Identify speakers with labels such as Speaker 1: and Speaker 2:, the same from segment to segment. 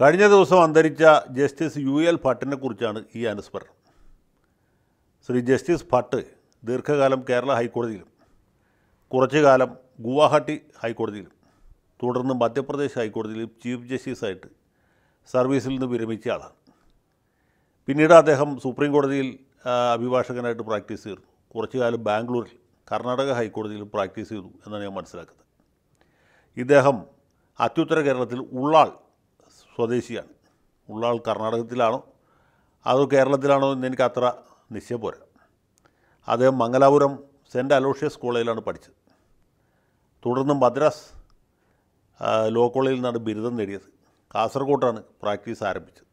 Speaker 1: കഴിഞ്ഞ ദിവസം അന്തരിച്ച ജസ്റ്റിസ് യു എൽ ഭട്ടിനെ കുറിച്ചാണ് ഈ അനുസ്മരണം. ശ്രീ ജസ്റ്റിസ് ഭട്ട് ദീർഘകാലം കേരള ഹൈക്കോടതിയിലും കുറച്ചു കാലം ഗുവാഹട്ടി ഹൈക്കോടതിയിലും തുടർന്ന് മധ്യപ്രദേശ് ഹൈക്കോടതിയിലും ചീഫ് ജസ്റ്റിസായിട്ട് സർവീസിൽ നിന്ന് വിരമിച്ച ആളാണ്. പിന്നീട് അദ്ദേഹം സുപ്രീം കോടതിയിൽ അഭിഭാഷകനായിട്ട് പ്രാക്ടീസ് ചെയ്തു. കുറച്ചു കാലം ബാംഗ്ലൂരിൽ കർണാടക ഹൈക്കോടതിയിൽ പ്രാക്ടീസ് ചെയ്തു എന്നാണ് ഞാൻ മനസ്സിലാക്കുന്നത്. ഇദ്ദേഹം അത്യുത്തര കേരളത്തിൽ ഉള്ളാൾ സ്വദേശിയാണ്. ഉള്ള ആൾ കർണാടകത്തിലാണോ? അതോ കേരളത്തിലാണോ എന്ന് എനിക്ക് അത്ര നിശ്ചയം പോരാ. അദ്ദേഹം മംഗലാപുരം സെന്റ് അലോഷ്യസ് കോളേജിലാണ് പഠിച്ചത്. തുടർന്ന് മദ്രാസ് ലോ കോളേജിൽ നിന്നാണ് ബിരുദം നേടിയത്. കാസർഗോഡാണ് പ്രാക്ടീസ് ആരംഭിച്ചത്.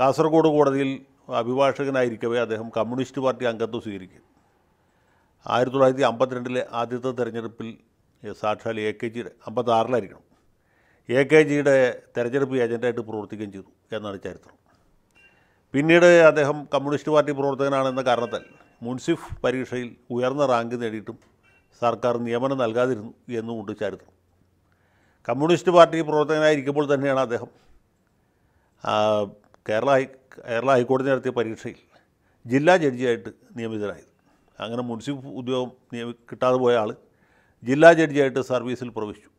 Speaker 1: കാസർഗോഡ് കോടതിയിൽ അഭിഭാഷകനായിരിക്കവേ അദ്ദേഹം കമ്മ്യൂണിസ്റ്റ് പാർട്ടി അംഗത്വം സ്വീകരിക്കും. ആയിരത്തി തൊള്ളായിരത്തി അമ്പത്തിരണ്ടിലെ ആദ്യത്തെ തെരഞ്ഞെടുപ്പിൽ സാക്ഷാൽ എ കെ ജിയുടെ അമ്പത്താറിലായിരിക്കണം. എ കെ ജിയുടെ തെരഞ്ഞെടുപ്പ് ഏജന്റായിട്ട് പ്രവർത്തിക്കുകയും ചെയ്തു എന്നാണ് ചരിത്രം. പിന്നീട് അദ്ദേഹം കമ്മ്യൂണിസ്റ്റ് പാർട്ടി പ്രവർത്തകനാണെന്ന കാരണത്താൽ മുൻസിഫ് പരീക്ഷയിൽ ഉയർന്ന റാങ്ക് നേടിയിട്ടും സർക്കാർ നിയമനം നൽകാതിരുന്നു എന്നുകൊണ്ട് ചരിത്രം. കമ്മ്യൂണിസ്റ്റ് പാർട്ടി പ്രവർത്തകനായിരിക്കുമ്പോൾ തന്നെയാണ് അദ്ദേഹം കേരള ഹൈ കേരള ഹൈക്കോടതി നടത്തിയ പരീക്ഷയിൽ ജില്ലാ ജഡ്ജിയായിട്ട് നിയമിതനായത്. അങ്ങനെ മുൻസിഫ് ഉദ്യോഗം നിയമി കിട്ടാതെ പോയ ആൾ ജില്ലാ ജഡ്ജിയായിട്ട് സർവീസിൽ പ്രവേശിച്ചു.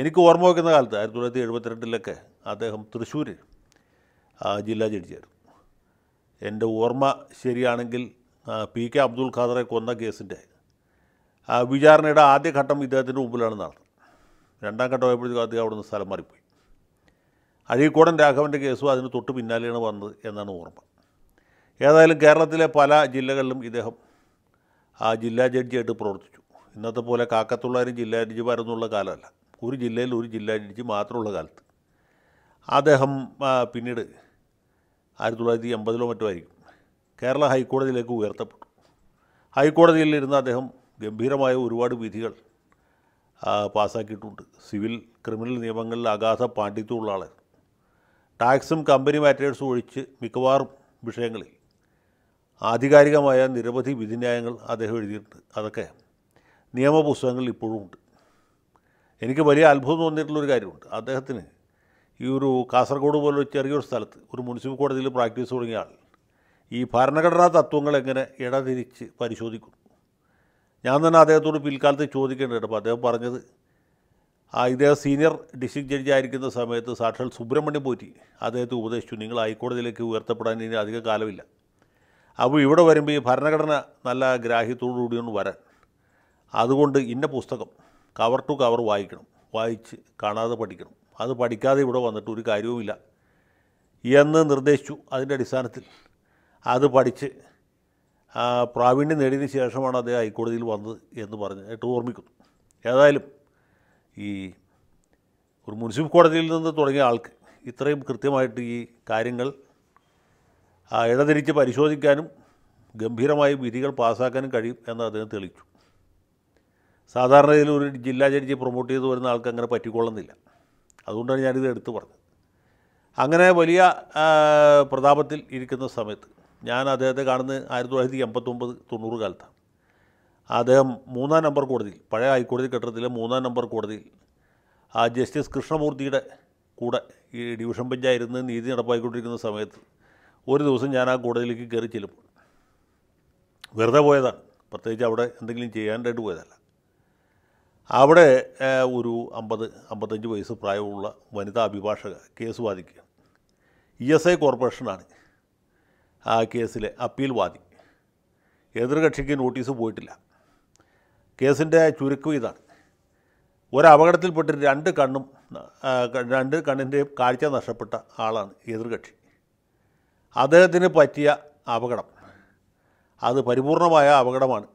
Speaker 1: എനിക്ക് ഓർമ്മ വയ്ക്കുന്ന കാലത്ത് ആയിരത്തി തൊള്ളായിരത്തി എഴുപത്തിരണ്ടിലൊക്കെ അദ്ദേഹം തൃശ്ശൂർ ജില്ലാ ജഡ്ജിയായിരുന്നു എന്റെ ഓർമ്മ ശരിയാണെങ്കിൽ പി കെ അബ്ദുൽ ഖാദറെ കൊന്ന കേസിന്റെ വിചാരണയുടെ ആദ്യഘട്ടം ഇദ്ദേഹത്തിന്റെ മുമ്പിലാണ് നടന്നത്. രണ്ടാം ഘട്ടമായപ്പോഴത്തേക്കും അദ്ദേഹം അവിടെ നിന്ന് സ്ഥലം മാറിപ്പോയി. അഴീക്കോടൻ രാഘവന്റെ കേസും അതിന് തൊട്ട് പിന്നാലെയാണ് വന്നത് എന്നാണ് ഓർമ്മ. ഏതായാലും കേരളത്തിലെ പല ജില്ലകളിലും ഇദ്ദേഹം ആ ജില്ലാ ജഡ്ജിയായിട്ട് പ്രവർത്തിച്ചു. ഇന്നത്തെ പോലെ കാക്കത്തുള്ളവരും ജില്ലാ ജഡ്ജിമാരൊന്നുള്ള കാലമല്ല. ഒരു ജില്ലയിൽ ഒരു ജില്ല ജഡ്ജി മാത്രമുള്ള കാലത്ത്. അദ്ദേഹം പിന്നീട് ആയിരത്തി തൊള്ളായിരത്തി എൺപതിലോ മറ്റോ ആയിരിക്കും. കേരള ഹൈക്കോടതിയിലേക്ക് ഉയർത്തപ്പെട്ടു. ഹൈക്കോടതിയിൽ ഇരുന്ന് അദ്ദേഹം ഗംഭീരമായ ഒരുപാട് വിധികൾ പാസ്സാക്കിയിട്ടുണ്ട് സിവിൽ ക്രിമിനൽ നിയമങ്ങളിൽ അഗാധ പാണ്ഡിത്യമുള്ള ആളായിരുന്നു ടാക്സും കമ്പനി മാറ്റേഴ്സും ഒഴിച്ച് മിക്കവാറും വിഷയങ്ങളിൽ ആധികാരികമായ നിരവധി വിധിന്യായങ്ങൾ അദ്ദേഹം എഴുതിയിട്ടുണ്ട്. അതൊക്കെ നിയമപുസ്തകങ്ങളിൽ ഇപ്പോഴും ഉണ്ട്. എനിക്ക് വലിയ അത്ഭുതം തോന്നിയിട്ടുള്ളൊരു കാര്യമുണ്ട്. അദ്ദേഹത്തിന് ഈ ഒരു കാസർഗോഡ് പോലൊരു ചെറിയൊരു സ്ഥലത്ത് ഒരു മുനിസിപ്പൽ കോടതിയിൽ പ്രാക്ടീസ് തുടങ്ങിയ ആൾ ഈ ഭരണഘടനാ തത്വങ്ങൾ എങ്ങനെ ഇടതിരിച്ച് പരിശോധിക്കുന്നു ഞാൻ തന്നെ അദ്ദേഹത്തോട് പിൽക്കാലത്ത് ചോദിക്കേണ്ടത് അപ്പോൾ അദ്ദേഹം പറഞ്ഞത് ആ ഇദ്ദേഹം സീനിയർ ഡിസ്ട്രിക്ട് ജഡ്ജി ആയിരിക്കുന്ന സമയത്ത് സാക്ഷാൽ സുബ്രഹ്മണ്യം പോറ്റി അദ്ദേഹത്തെ ഉപദേശിച്ചു. നിങ്ങൾ ഹൈക്കോടതിയിലേക്ക് ഉയർത്തപ്പെടാൻ ഇനി അധിക കാലമില്ല. അപ്പോൾ ഇവിടെ വരുമ്പോൾ ഈ ഭരണഘടന നല്ല ഗ്രാഹ്യത്തോടു കൂടി ഒന്ന് വരാൻ. അതുകൊണ്ട് ഇന്ന പുസ്തകം കവർ ടു കവർ വായിക്കണം. വായിച്ച് കാണാതെ പഠിക്കണം. അത് പഠിക്കാതെ ഇവിടെ വന്നിട്ട് ഒരു കാര്യവുമില്ല. എന്ന് നിർദ്ദേശിച്ചു അതിന്റെ അടിസ്ഥാനത്തിൽ. അത് പഠിച്ച് പ്രാവീണ്യം നേടിയതിന് ശേഷമാണ് അദ്ദേഹം ഹൈക്കോടതിയിൽ വന്നത് എന്ന് പറഞ്ഞായിട്ട് ഓർമ്മിക്കുന്നു. ഏതായാലും ഈ ഒരു മുനിസിപ്പൽ കോടതിയിൽ നിന്ന് തുടങ്ങിയ ആൾക്ക് ഇത്രയും കൃത്യമായിട്ട് ഈ കാര്യങ്ങൾ ഇടതിരിച്ച് പരിശോധിക്കാനും ഗംഭീരമായ വിധികൾ പാസ്സാക്കാനും കഴിയും എന്ന് അദ്ദേഹം തെളിയിച്ചു. സാധാരണ ഇതിൽ ഒരു ജില്ലാ ജഡ്ജി പ്രൊമോട്ട് ചെയ്ത് വരുന്ന ആൾക്ക് അങ്ങനെ പറ്റിക്കൊള്ളുന്നില്ല. അതുകൊണ്ടാണ് ഞാനിത് എടുത്തു പറഞ്ഞത്. അങ്ങനെ വലിയ പ്രതാപത്തിൽ ഇരിക്കുന്ന സമയത്ത് ഞാൻ അദ്ദേഹത്തെ കാണുന്നത് ആയിരത്തി തൊള്ളായിരത്തി എൺപത്തൊമ്പത് തൊണ്ണൂറ് കാലത്താണ്. അദ്ദേഹം മൂന്നാം നമ്പർ കോടതിയിൽ പഴയ ഹൈക്കോടതി കെട്ടിടത്തിലെ മൂന്നാം നമ്പർ കോടതിയിൽ ആ ജസ്റ്റിസ് കൃഷ്ണമൂർത്തിയുടെ കൂടെ ഈ ഡിവിഷൻ ബെഞ്ചായിരുന്ന് നീതി നടപ്പാക്കിക്കൊണ്ടിരിക്കുന്ന സമയത്ത് ഒരു ദിവസം ഞാൻ ആ കോടതിയിലേക്ക് കയറി ചെല്ലുമ്പോൾ വെറുതെ പോയതാണ്. പ്രത്യേകിച്ച് അവിടെ എന്തെങ്കിലും ചെയ്യാനായിട്ട് പോയതല്ല. അവിടെ ഒരു അമ്പത് അമ്പത്തഞ്ച് വയസ്സ് പ്രായമുള്ള വനിതാ അഭിഭാഷക കേസ് വാദിക്കുക. ഇ എസ് ഐ കോർപ്പറേഷനാണ് ആ കേസിലെ അപ്പീൽ വാദി. എതിർകക്ഷിക്ക് നോട്ടീസ് പോയിട്ടില്ല. കേസിന്റെ ചുരുക്കം ഇതാണ്. ഒരു അപകടത്തിൽപ്പെട്ട് രണ്ട് കണ്ണും രണ്ട് കണ്ണിന്റെയും കാഴ്ച നഷ്ടപ്പെട്ട ആളാണ് എതിർകക്ഷി. അദ്ദേഹത്തിന് പറ്റിയ അപകടം. അത് പരിപൂർണമായ അപകടമാണ്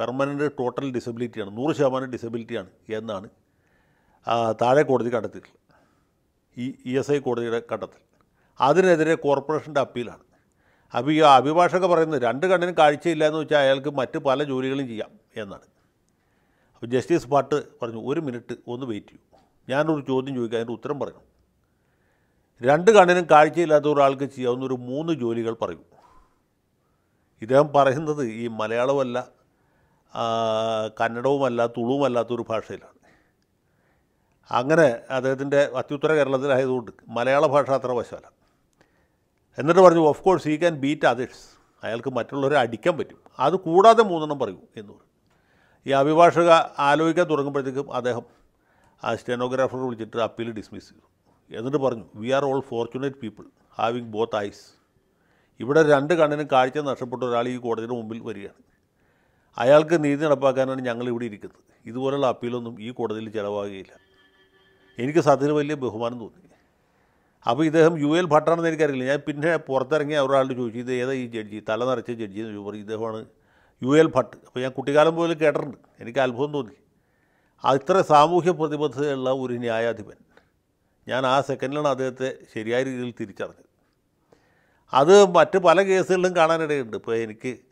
Speaker 1: പെർമനന്റ് ടോട്ടൽ ഡിസബിലിറ്റിയാണ് നൂറ് ശതമാനം ഡിസബിലിറ്റിയാണ് എന്നാണ് താഴെ കോടതി കണ്ടെത്തിയിട്ടുള്ളത്. ഈ ഇ എസ് ഐ കോടതിയുടെ കണ്ടെത്തൽ. അതിനെതിരെ കോർപ്പറേഷന്റെ അപ്പീലാണ്. അപ്പോൾ ഈ അഭിഭാഷക പറയുന്നത് രണ്ട് കണ്ണിനും കാഴ്ചയില്ല എന്ന് വെച്ചാൽ അയാൾക്ക് മറ്റ് പല ജോലികളും ചെയ്യാം എന്നാണ്. അപ്പോൾ ജസ്റ്റിസ് ഭട്ട് പറഞ്ഞു ഒരു മിനിറ്റ് ഒന്ന് വെയിറ്റ് ചെയ്യൂ. ഞാനൊരു ചോദ്യം ചോദിക്കുക അതിന്റെ ഉത്തരം പറയണം. രണ്ട് കണ്ണിനും കാഴ്ചയില്ലാത്ത ഒരാൾക്ക് ചെയ്യാവുന്ന ഒരു മൂന്ന് ജോലികൾ പറയൂ. ഇദ്ദേഹം പറയുന്നത് ഈ മലയാളമല്ല കന്നഡവുമല്ല തുളുവുമല്ലാത്തൊരു ഭാഷയിലാണ്. അങ്ങനെ അദ്ദേഹത്തിന്റെ അത്യുത്തര കേരളത്തിലായതുകൊണ്ട് മലയാള ഭാഷ അത്ര വശമല്ല. എന്നിട്ട് പറഞ്ഞു of course he can beat others അയാൾക്ക് മറ്റുള്ളവരെ അടിക്കാൻ പറ്റും. അത് കൂടാതെ മൂന്നെണ്ണം പറയൂ എന്ന് പറഞ്ഞു. ഈ അഭിഭാഷക ആലോചിക്കാൻ തുടങ്ങുമ്പോഴത്തേക്കും അദ്ദേഹം ആ സ്റ്റെനോഗ്രാഫറെ വിളിച്ചിട്ട് അപ്പീൽ ഡിസ്മിസ് ചെയ്തു. എന്നിട്ട് പറഞ്ഞു we are all fortunate people having both eyes ഇവിടെ രണ്ട് കണ്ണിനും കാഴ്ച നഷ്ടപ്പെട്ട ഒരാൾ ഈ കോടതിയുടെ മുമ്പിൽ വരികയാണ്. അയാൾക്ക് നീതി നടപ്പാക്കാനാണ് ഞങ്ങൾ ഇവിടെ ഇരിക്കുന്നത്. ഇതുപോലുള്ള അപ്പീലൊന്നും ഈ കോടതിയിൽ ചിലവാകുകയില്ല. എനിക്ക് സത്യത്തിൽ വലിയ ബഹുമാനം തോന്നി. അപ്പോൾ ഇദ്ദേഹം യു എൽ ഭട്ടാണെന്ന് എനിക്കറിയില്ല. ഞാൻ പിന്നെ പുറത്തിറങ്ങി ഒരാളോട് ചോദിച്ചു ഇത് ഏതാ ഈ ജഡ്ജി? തല നിറച്ച ജഡ്ജി എന്ന് ചോദിച്ചു. ഇദ്ദേഹമാണ് യു എൽ ഭട്ട്. അപ്പോൾ ഞാൻ കുട്ടിക്കാലം പോലും കേട്ടിട്ടുണ്ട്. എനിക്ക് അത്ഭുതം തോന്നി. അത്ര സാമൂഹ്യ പ്രതിബദ്ധതയുള്ള ഒരു ന്യായാധിപൻ. ഞാൻ ആ സെക്കൻഡിലാണ് അദ്ദേഹത്തെ ശരിയായ രീതിയിൽ തിരിച്ചറിഞ്ഞത്. അത് മറ്റ് പല കേസുകളിലും കാണാനിടയുണ്ട്. ഇപ്പോൾ എനിക്ക്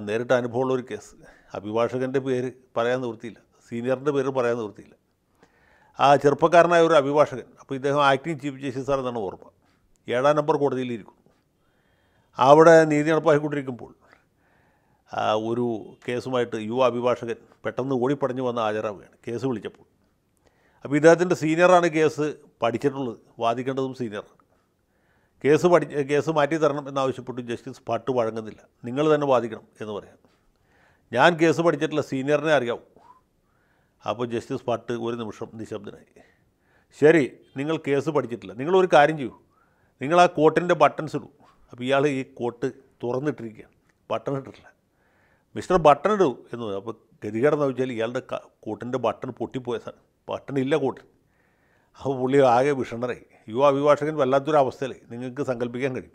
Speaker 1: നേരിട്ട് അനുഭവമുള്ള ഒരു കേസ്. അഭിഭാഷകന്റെ പേര് പറയാൻ നിവൃത്തിയില്ല. സീനിയറിന്റെ പേര് പറയാൻ നിവൃത്തിയില്ല. ആ ചെറുപ്പക്കാരനായ ഒരു അഭിഭാഷകൻ അപ്പോൾ ഇദ്ദേഹം ആക്ടിങ് ചീഫ് ജസ്റ്റിസ് ആണെന്നാണ് ഓർമ്മ. ഏഴാം നമ്പർ കോടതിയിലിരിക്കുന്നു അവിടെ നീതി നടപ്പാക്കിക്കൊണ്ടിരിക്കുമ്പോൾ ഒരു കേസുമായിട്ട് യുവ അഭിഭാഷകൻ പെട്ടെന്ന് ഓടിപ്പടഞ്ഞു വന്ന ഹാജരാവുകയാണ്. കേസ് വിളിച്ചപ്പോൾ. അപ്പോൾ ഇദ്ദേഹത്തിന്റെ സീനിയറാണ് കേസ് പഠിച്ചിട്ടുള്ളത്. വാദിക്കേണ്ടതും സീനിയറാണ്. കേസ് പഠി കേസ് മാറ്റി തരണം എന്നാവശ്യപ്പെട്ടു ജസ്റ്റിസ് പട്ട് വഴങ്ങുന്നില്ല. നിങ്ങൾ തന്നെ വാദിക്കണം എന്ന് പറയാം. ഞാൻ കേസ് പഠിച്ചിട്ടുള്ള സീനിയറിനെ അറിയാവും. അപ്പോൾ ജസ്റ്റിസ് പട്ട് ഒരു നിമിഷം നിശബ്ദനായി. ശരി നിങ്ങൾ കേസ് പഠിച്ചിട്ടില്ല. നിങ്ങളൊരു കാര്യം ചെയ്യൂ. നിങ്ങൾ ആ കോട്ടിന്റെ ബട്ടൺസ് ഇടൂ. അപ്പോൾ ഇയാൾ ഈ കോട്ട് തുറന്നിട്ടിരിക്കുകയാണ്. ബട്ടൺ ഇട്ടിട്ടില്ല. മിസ്റ്റർ ബട്ടൺ ഇടൂ എന്ന് പറഞ്ഞു അപ്പോൾ ഗതികേടെന്ന് വെച്ചാൽ ഇയാളുടെ കോട്ടിന്റെ ബട്ടൺ പൊട്ടിപ്പോയതാണ് ബട്ടൺ ഇല്ല കോട്ടിൽ. അപ്പോൾ പുള്ളി ആകെ വിഷണറായി യുവ അഭിഭാഷകൻ വല്ലാത്തൊരു അവസ്ഥയിൽ നിങ്ങൾക്ക് സങ്കല്പിക്കാൻ കഴിയും.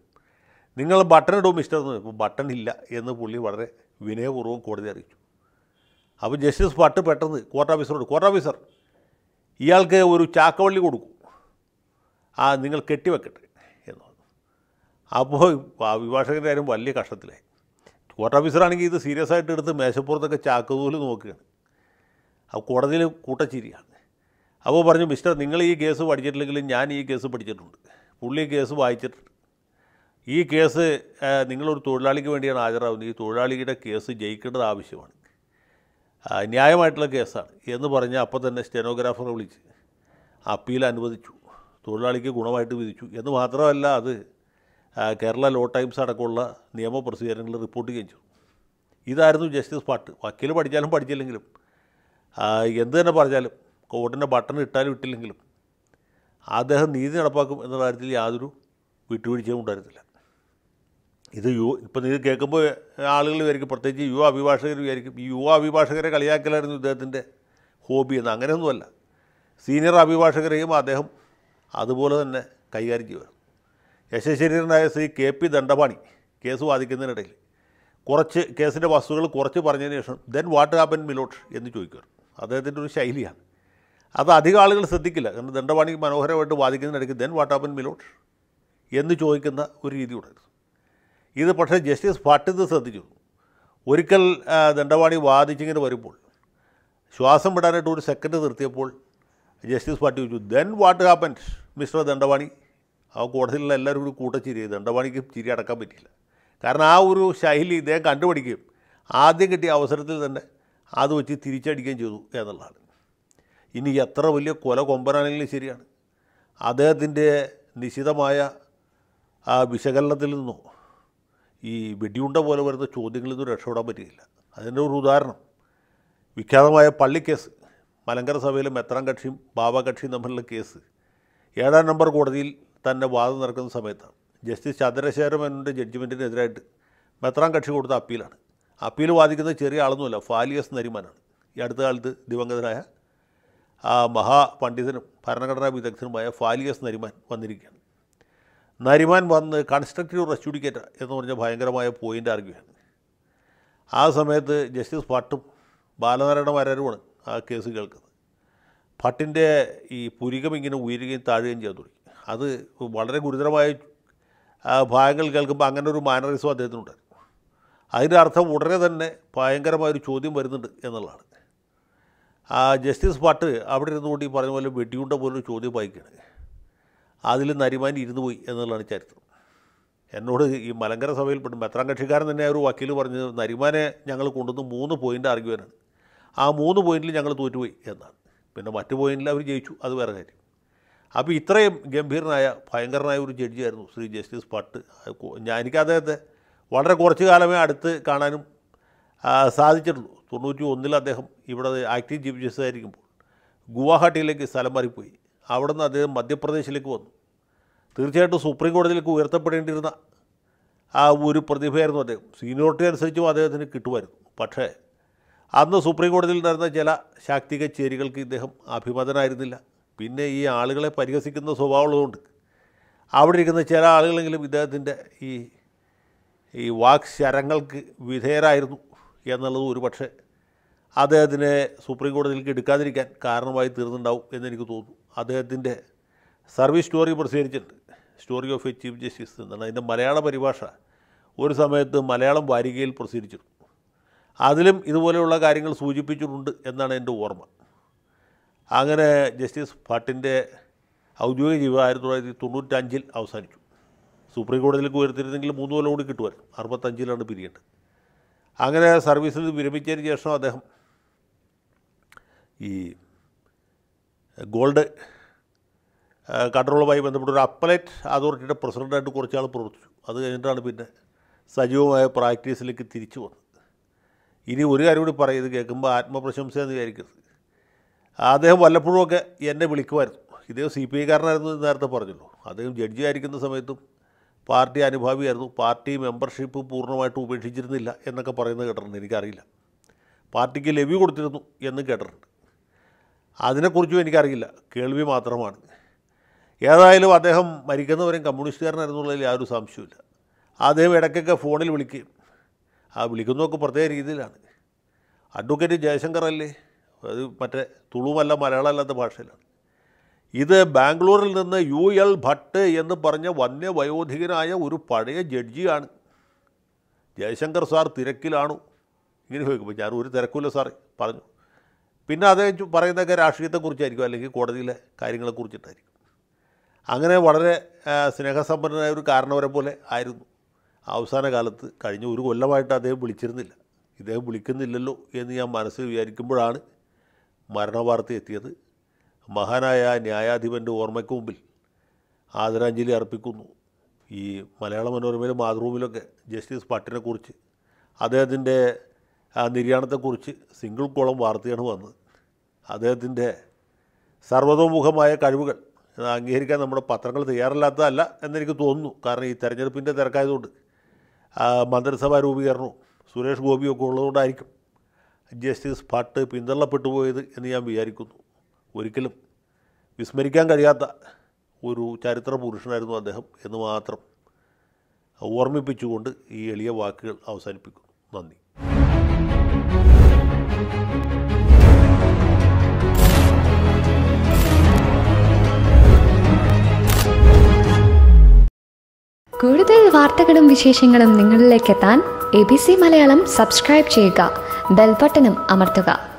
Speaker 1: നിങ്ങൾ ബട്ടൺ ഇടും മിസ്റ്റർ എന്ന് ഇപ്പോൾ ബട്ടൺ ഇല്ല എന്ന് പുള്ളി വളരെ വിനയപൂർവം കോടതി അറിയിച്ചു. അപ്പോൾ ജസ്റ്റിസ് ഭട്ട് പെട്ടെന്ന് കോർട്ട് ഓഫീസറോട് കോർട്ട് ഓഫീസർ ഇയാൾക്ക് ഒരു ചാക്കവള്ളി കൊടുക്കും. ആ നിങ്ങൾ കെട്ടിവെക്കട്ടെ. എന്ന് പറഞ്ഞു. അപ്പോൾ അഭിഭാഷകന്റെ കാര്യം വലിയ കഷ്ടത്തിലായി. കോർട്ട് ഓഫീസറാണെങ്കിൽ ഇത് സീരിയസ് ആയിട്ട് എടുത്ത് മേശപ്പുറത്തൊക്കെ ചാക്കുതൂൽ നോക്കുകയാണ്. അപ്പോൾ കോടതിയിൽ കൂട്ടച്ചിരിയാണ്. അപ്പോൾ പറഞ്ഞു മിസ്റ്റർ നിങ്ങൾ ഈ കേസ് പഠിച്ചിട്ടില്ലെങ്കിലും ഞാൻ ഈ കേസ് പഠിച്ചിട്ടുണ്ട്. പുള്ളി കേസ് വായിച്ചിട്ടുണ്ട്. ഈ കേസ് നിങ്ങളൊരു തൊഴിലാളിക്ക് വേണ്ടിയാണ് ഹാജരാകുന്നത് ഈ തൊഴിലാളിയുടെ കേസ് ജയിക്കേണ്ടത് ആവശ്യമാണ്. ന്യായമായിട്ടുള്ള കേസാണ്. എന്ന് പറഞ്ഞ് അപ്പോൾ തന്നെ സ്റ്റെനോഗ്രാഫറെ വിളിച്ച് അപ്പീൽ അനുവദിച്ചു. തൊഴിലാളിക്ക് ഗുണമായിട്ട് വിധിച്ചു. എന്ന് മാത്രമല്ല അത് കേരള ലോ ടൈംസ് അടക്കമുള്ള നിയമ പ്രസിദ്ധീകരണങ്ങൾ റിപ്പോർട്ട് ചെയ്യും ചെയ്തു. ഇതായിരുന്നു ജസ്റ്റിസ് പാട്ട്. വക്കീൽ പഠിച്ചാലും പഠിച്ചില്ലെങ്കിലും എന്ത് തന്നെ പറഞ്ഞാലും കോർട്ടിന്റെ ബട്ടൺ ഇട്ടാലും ഇട്ടില്ലെങ്കിലും അദ്ദേഹം നീതി നടപ്പാക്കും എന്ന കാര്യത്തിൽ യാതൊരു വിട്ടുവീഴ്ചയും ഉണ്ടായിരുന്നില്ല. ഇത് യു ഇപ്പം ഇത് കേൾക്കുമ്പോൾ ആളുകൾ വിചാരിക്കും പ്രത്യേകിച്ച് യുവ അഭിഭാഷകർ വിചാരിക്കും ഈ യുവ അഭിഭാഷകരെ കളിയാക്കലായിരുന്നു ഇദ്ദേഹത്തിന്റെ ഹോബി എന്ന്. അങ്ങനെയൊന്നുമല്ല. സീനിയർ അഭിഭാഷകരെയും അദ്ദേഹം അതുപോലെ തന്നെ കൈകാര്യം ചെയ്യുമായിരുന്നു യശശരീരനായ Shri K P Dandapani case വാദിക്കുന്നതിനിടയിൽ കുറച്ച് കേസിന്റെ വസ്തുക്കൾ കുറച്ച് പറഞ്ഞതിന് ശേഷം ദെൻ വാട്ട് ഹാപ്പൻ മിലോട്ട്? എന്ന് ചോദിക്കുമായിരുന്നു അദ്ദേഹത്തിന്റെ ഒരു ശൈലിയാണ്. അത് അധികം ആളുകൾ ശ്രദ്ധിക്കില്ല. കാരണം ദണ്ഡപാണി മനോഹരമായിട്ട് വാദിക്കുന്നതിനിടയ്ക്ക് ദെൻ വാട്ട് ആപ്പൻ മിലോട്ട് എന്ന് ചോദിക്കുന്ന ഒരു രീതി ഉണ്ടായിരുന്നു ഇത് പക്ഷേ ജസ്റ്റിസ് ഭട്ട് ഇത് ശ്രദ്ധിച്ചു. ഒരിക്കൽ ദണ്ഡവാണി വാദിച്ചിങ്ങനെ വരുമ്പോൾ ശ്വാസം വിടാനായിട്ട് ഒരു സെക്കൻഡ് നിർത്തിയപ്പോൾ ജസ്റ്റിസ് ഭട്ട് ചോദിച്ചു then what happen mister Dandavani ആ കോടതിയിലുള്ള എല്ലാവരും കൂടി കൂട്ടച്ചിരി. ദണ്ഡപാണിക്ക് ചിരി അടക്കാൻ പറ്റിയില്ല. കാരണം ആ ഒരു ശൈലി ഇദ്ദേഹം കണ്ടുപിടിക്കുകയും ആദ്യം കിട്ടിയ അവസരത്തിൽ തന്നെ അത് വെച്ച് തിരിച്ചടിക്കുകയും ചെയ്തു എന്നുള്ളതാണ്. ഇനി എത്ര വലിയ കൊല കൊമ്പനാണെങ്കിലും ശരിയാണ്. അദ്ദേഹത്തിന്റെ നിശിതമായ ആ വിശകലനത്തിൽ നിന്നോ ഈ വെടിയുണ്ട പോലെ വരുന്ന ചോദ്യങ്ങളിൽ നിന്ന് രക്ഷപ്പെടാൻ പറ്റുകയില്ല അതിന്റെ ഒരു ഉദാഹരണം വിഖ്യാതമായ പള്ളിക്കേസ് മലങ്കര സഭയിലെ മെത്രാൻ കക്ഷിയും ബാബ കക്ഷിയും തമ്മിലുള്ള കേസ്. ഏഴാം നമ്പർ കോടതിയിൽ തന്നെ വാദം നടക്കുന്ന സമയത്താണ് ജസ്റ്റിസ് ചന്ദ്രശേഖര മേനോന്റെ മെത്രാം മെത്രാൻ കക്ഷി കൊടുത്ത അപ്പീലാണ്. അപ്പീൽ വാദിക്കുന്നത് ചെറിയ ആളൊന്നുമല്ല ഫാലിയസ് നരിമാനാണ്. ഈ അടുത്ത കാലത്ത് ദിവംഗതനായ ആ മഹാപണ്ഡിതനും ഭരണഘടനാ വിദഗ്ധനുമായ ഫാലിയസ് നരിമാൻ വന്നിരിക്കുകയാണ്. നരിമാൻ വന്ന് കൺസ്ട്രക്റ്റീവ് റെസ്റ്റുഡിക്കേറ്റ എന്ന് പറഞ്ഞ ഭയങ്കരമായ പോയിന്റ് ആർഗ്യുകയാണ്. ആ സമയത്ത് ജസ്റ്റിസ് ഭട്ടും ബാലനാരായണ വാര്യരുമാണ് ആ കേസ് കേൾക്കുന്നത്. ഭട്ടിന്റെ ഈ പുരികം ഇങ്ങനെ ഉയരുകയും താഴുകയും ചെയ്തു തുടങ്ങി. അത് വളരെ ഗുരുതരമായ ഭാഗങ്ങൾ കേൾക്കുമ്പോൾ അങ്ങനെ ഒരു മാനറിസം അദ്ദേഹത്തിനുണ്ടായിരുന്നു. അതിന്റെ അർത്ഥം ഉടനെ തന്നെ ഭയങ്കരമായൊരു ചോദ്യം വരുന്നുണ്ട് എന്നുള്ളതാണ്. ആ ജസ്റ്റിസ് ഭട്ട് അവിടെ ഇരുന്നുകൊണ്ട് ഈ പറഞ്ഞ പോലെ വെടിയുണ്ട പോലൊരു ചോദ്യം വായിക്കുകയാണ്. അതിൽ നരിമാൻ ഇരുന്നു പോയി എന്നുള്ളതാണ് ചരിത്രം. എന്നോട് ഈ മലങ്കര സഭയിൽപ്പെട്ട മെത്രാൻ കക്ഷിക്കാരൻ തന്നെ ഒരു വക്കീൽ പറഞ്ഞത് നരിമാനെ ഞങ്ങൾ കൊണ്ടുവന്ന് മൂന്ന് പോയിന്റ് ആർഗ്യുവാനാണ് ആ മൂന്ന് പോയിന്റിൽ ഞങ്ങൾ തോറ്റുപോയി എന്നാണ്. പിന്നെ മറ്റു പോയിന്റിൽ അവർ ജയിച്ചു. അത് വേറെ കാര്യം. അപ്പോൾ ഇത്രയും ഗംഭീരനായ ഭയങ്കരനായ ഒരു ജഡ്ജിയായിരുന്നു ശ്രീ ജസ്റ്റിസ് ഭട്ട്. ഞാൻ എനിക്ക് അദ്ദേഹത്തെ വളരെ കുറച്ച് കാലമേ അടുത്ത് കാണാനും സാധിച്ചിട്ടുള്ളൂ. തൊണ്ണൂറ്റി ഒന്നിൽ അദ്ദേഹം ഇവിടെ ആക്ടീവ് ചീഫ് ജസ്റ്റിസ് ആയിരിക്കുമ്പോൾ ഗുവാഹട്ടിയിലേക്ക് സ്ഥലം മാറിപ്പോയി. അവിടെ നിന്ന് അദ്ദേഹം മധ്യപ്രദേശിലേക്ക് വന്നു. തീർച്ചയായിട്ടും സുപ്രീം കോടതിയിലേക്ക് ഉയർത്തപ്പെടേണ്ടിയിരുന്ന ആ ഒരു പ്രതിഭയായിരുന്നു അദ്ദേഹം. സീനിയോറിറ്റി അനുസരിച്ചും അദ്ദേഹത്തിന് കിട്ടുമായിരുന്നു. പക്ഷേ അന്ന് സുപ്രീം കോടതിയിൽ നടന്ന ചില ശാക്തിക ചേരികൾക്ക് ഇദ്ദേഹം അഭിമതനായിരുന്നില്ല. പിന്നെ ഈ ആളുകളെ പരിഹസിക്കുന്ന സ്വഭാവമുള്ളതുകൊണ്ട് അവിടെ ഇരിക്കുന്ന ചില ആളുകളെങ്കിലും ഇദ്ദേഹത്തിന്റെ ഈ ഈ വാക് ശരങ്ങൾക്ക് വിധേയരായിരുന്നു. എന്നുള്ളത് ഒരു പക്ഷേ അദ്ദേഹത്തിനെ സുപ്രീം കോടതിയിലേക്ക് എടുക്കാതിരിക്കാൻ കാരണമായി തീർന്നുണ്ടാവും എന്നെനിക്ക് തോന്നുന്നു. അദ്ദേഹത്തിന്റെ സർവീസ് സ്റ്റോറി പ്രസിദ്ധീകരിച്ചിട്ടുണ്ട്. Story of a chief justice എന്നാണ്. അതിന്റെ മലയാള പരിഭാഷ ഒരു സമയത്ത് മലയാളം വാരികയിൽ പ്രസിദ്ധീകരിച്ചിരുന്നു. അതിലും ഇതുപോലെയുള്ള കാര്യങ്ങൾ സൂചിപ്പിച്ചിട്ടുണ്ട് എന്നാണ് എന്റെ ഓർമ്മ. അങ്ങനെ ജസ്റ്റിസ് ഭട്ടിന്റെ ഔദ്യോഗിക ജീവിതം ആയിരത്തി തൊള്ളായിരത്തി തൊണ്ണൂറ്റഞ്ചിൽ അവസാനിച്ചു. സുപ്രീം കോടതിയിലേക്ക് ഉയർത്തിരുന്നെങ്കിൽ മൂന്ന് കൊല്ലം കൂടി കിട്ടുമായിരുന്നു. അറുപത്തഞ്ചിലാണ് പിരിയേണ്ടത്. അങ്ങനെ സർവീസിൽ നിന്ന് വിരമിച്ചതിന് ശേഷം അദ്ദേഹം ഈ ഗോൾഡ് കൺട്രോളുമായി ബന്ധപ്പെട്ട ഒരു അപ്പലേറ്റ് അതോറിറ്റിയുടെ പ്രസിഡന്റായിട്ട് കുറച്ചാൾ പ്രവർത്തിച്ചു. അത് കഴിഞ്ഞിട്ടാണ് പിന്നെ സജീവമായ പ്രാക്ടീസിലേക്ക് തിരിച്ചു വന്നത്. ഇനി ഒരു കാര്യം കൂടി പറയുന്നത് കേൾക്കുമ്പോൾ ആത്മപ്രശംസ എന്ന് വിചാരിക്കരുത്. അദ്ദേഹം വല്ലപ്പോഴുമൊക്കെ എന്നെ വിളിക്കുമായിരുന്നു. ഇദ്ദേഹം സി പി ഐക്കാരനായിരുന്നു നേരത്തെ പറഞ്ഞല്ലോ. അദ്ദേഹം ജഡ്ജി ആയിരിക്കുന്ന സമയത്തും പാർട്ടി അനുഭാവിയായിരുന്നു. പാർട്ടി മെമ്പർഷിപ്പ് പൂർണമായിട്ട് ഉപേക്ഷിച്ചിരുന്നില്ല എന്നൊക്കെ പറയുന്നത് കേട്ടിട്ടുണ്ട്. എനിക്കറിയില്ല. പാർട്ടിക്ക് ലവി കൊടുത്തിരുന്നു എന്ന് കേട്ടിട്ടുണ്ട്. അതിനെക്കുറിച്ചും എനിക്കറിയില്ല. കേൾവി മാത്രമാണ്. ഏതായാലും അദ്ദേഹം മരിക്കുന്നവരും കമ്മ്യൂണിസ്റ്റുകാരനായിരുന്നുള്ളതിൽ യാതൊരു സംശയമില്ല അദ്ദേഹം ഇടയ്ക്കൊക്കെ ഫോണിൽ വിളിക്കുകയും ആ വിളിക്കുന്നതൊക്കെ പ്രത്യേക രീതിയിലാണ്. അഡ്വക്കേറ്റ് ജയശങ്കർ അല്ലേ അത് മറ്റേ തുളുവല്ല മലയാളമല്ലാത്ത ഭാഷയിലാണ്. ഇത് ബാംഗ്ലൂരിൽ നിന്ന് യു എൽ ഭട്ട് എന്ന് പറഞ്ഞ വന്യവയോധികനായ ഒരു പഴയ ജഡ്ജിയാണ്. ജയശങ്കർ സാർ തിരക്കിലാണു. ഇങ്ങനെ ചോദിക്കുമ്പോൾ ഞാൻ ഒരു തിരക്കില്ല സാർ പറഞ്ഞു. പിന്നെ അദ്ദേഹം പറയുന്നതൊക്കെ രാഷ്ട്രീയത്തെക്കുറിച്ചായിരിക്കും അല്ലെങ്കിൽ കോടതിയിലെ കാര്യങ്ങളെക്കുറിച്ചിട്ടായിരിക്കും അങ്ങനെ വളരെ സ്നേഹസമ്പന്നനായ ഒരു കാരണവരെ പോലെ ആയിരുന്നു. അവസാന കാലത്ത് കഴിഞ്ഞ ഒരു കൊല്ലമായിട്ട് അദ്ദേഹം വിളിച്ചിരുന്നില്ല. ഇദ്ദേഹം വിളിക്കുന്നില്ലല്ലോ എന്ന് ഞാൻ മനസ്സിൽ വിചാരിക്കുമ്പോഴാണ് മരണവാർത്ത എത്തിയത്. മഹാനായ ന്യായാധിപന്റെ ഓർമ്മയ്ക്ക് മുമ്പിൽ ആദരാഞ്ജലി അർപ്പിക്കുന്നു. ഈ മലയാള മനോരമയിലും മാതൃഭൂമിയിലൊക്കെ ജസ്റ്റിസ് ഭട്ടിനെക്കുറിച്ച് അദ്ദേഹത്തിന്റെ നിര്യാണത്തെക്കുറിച്ച് സിംഗിൾ കോളം വാർത്തയാണ് വന്നത്. അദ്ദേഹത്തിന്റെ സർവതോമുഖമായ കഴിവുകൾ അംഗീകരിക്കാൻ നമ്മുടെ പത്രങ്ങൾ തയ്യാറല്ലാത്തതല്ല എന്നെനിക്ക് തോന്നുന്നു. കാരണം ഈ തെരഞ്ഞെടുപ്പിന്റെ തിരക്കായതുകൊണ്ട് മന്ത്രിസഭാ രൂപീകരണവും സുരേഷ് ഗോപിയൊക്കെ ഉള്ളതുകൊണ്ടായിരിക്കും ജസ്റ്റിസ് ഭട്ട് പിന്തള്ളപ്പെട്ടു പോയത് എന്ന് ഞാൻ വിചാരിക്കുന്നു. ഒരിക്കലും വിസ്മരിക്കാൻ കഴിയാത്ത ഒരു ചരിത്ര പുരുഷനായിരുന്നു അദ്ദേഹം എന്ന് മാത്രം ഓർമ്മിപ്പിച്ചുകൊണ്ട് ഈ എളിയ വാക്കുകൾ അവസാനിപ്പിക്കുന്നു. നന്ദി.
Speaker 2: കൂടുതൽ വാർത്തകളും വിശേഷങ്ങളും നിങ്ങളിലേക്ക് എത്താൻ A B C Malayalam subscribe ചെയ്യുക ബെൽബട്ടനും അമർത്തുക.